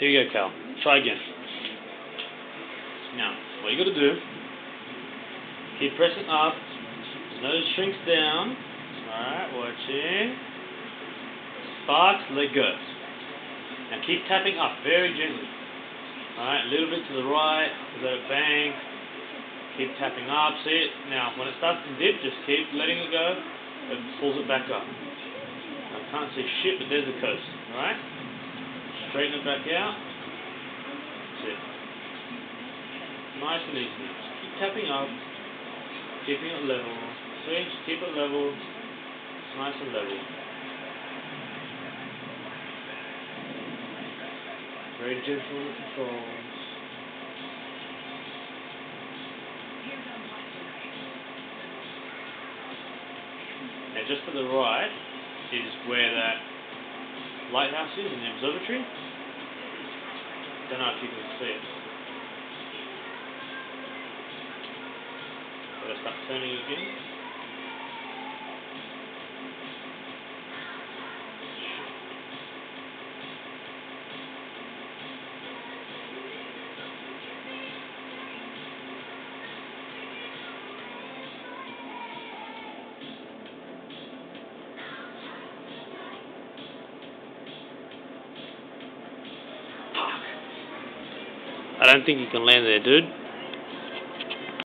Here you go, Cal. Try again. Now, what you got to do, keep pressing up. Nose shrinks down. Alright, watching. Sparks, let go. Now keep tapping up very gently. Alright, a little bit to the right, let it bang. Keep tapping up, see it? Now, when it starts to dip, just keep letting it go. It pulls it back up. I can't see shit, but there's the coast. Alright? Straighten it back out. That's it. Nice and easy. Just keep tapping up. Keeping it level. See? Just keep it level. It's nice and level. Very gentle on the controls. And just to the right is where that lighthouse is in the observatory. Don't know if you can see it. Gotta start turning again. I don't think you can land there, dude.